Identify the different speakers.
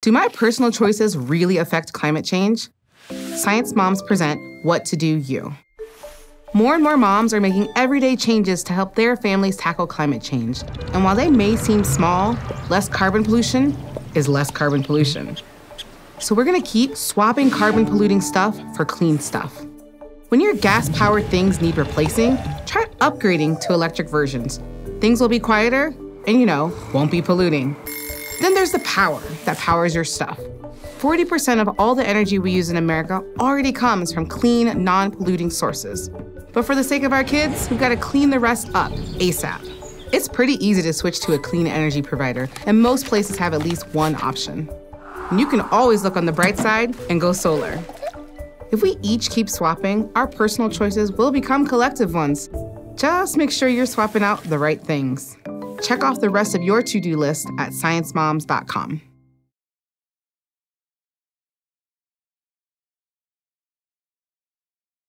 Speaker 1: Do my personal choices really affect climate change? Science Moms present What to Do U. More and more moms are making everyday changes to help their families tackle climate change. And while they may seem small, less carbon pollution is less carbon pollution. So we're gonna keep swapping carbon polluting stuff for clean stuff. When your gas powered things need replacing, try upgrading to electric versions. Things will be quieter and, you know, won't be polluting. Then there's the power that powers your stuff. 40% of all the energy we use in America already comes from clean, non polluting sources. But for the sake of our kids, we've got to clean the rest up ASAP. It's pretty easy to switch to a clean energy provider, and most places have at least one option. And you can always look on the bright side and go solar. If we each keep swapping, our personal choices will become collective ones. Just make sure you're swapping out the right things. Check off the rest of your to do list at sciencemoms.com.